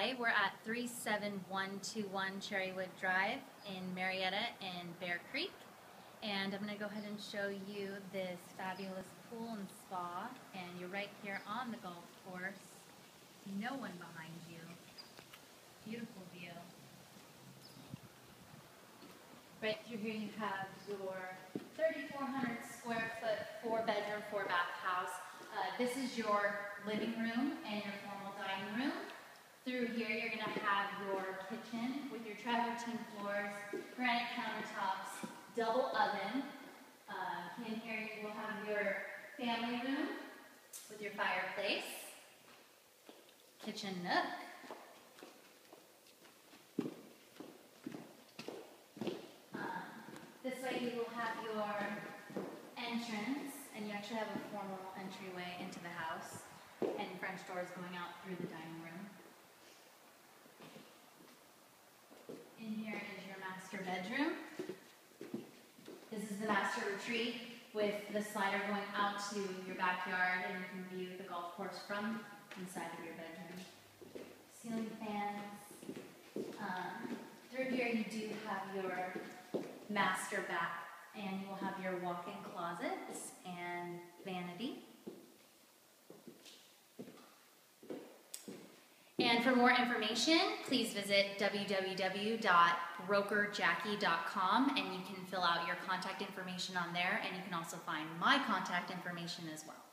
Hi, we're at 37121 Cherrywood Drive in Murrieta and Bear Creek. And I'm going to go ahead and show you this fabulous pool and spa. And you're right here on the golf course. No one behind you. Beautiful view. Right through here you have your 3,400 square foot, four bedroom, four bath house. Uh, this is your living room and your formal dining room. Through here, you're going to have your kitchen with your travertine floors, granite countertops, double oven. Uh, in here, you will have your family room with your fireplace, kitchen nook. Um, this way, you will have your entrance, and you actually have a formal entryway into the house, and French doors going out through the dining room. In here is your master bedroom. This is the master retreat with the slider going out to your backyard and you can view the golf course from inside of your bedroom. Ceiling fans. Um, through here you do have your master bath and you will have your walk-in And for more information, please visit www.brokerjackie.com and you can fill out your contact information on there and you can also find my contact information as well.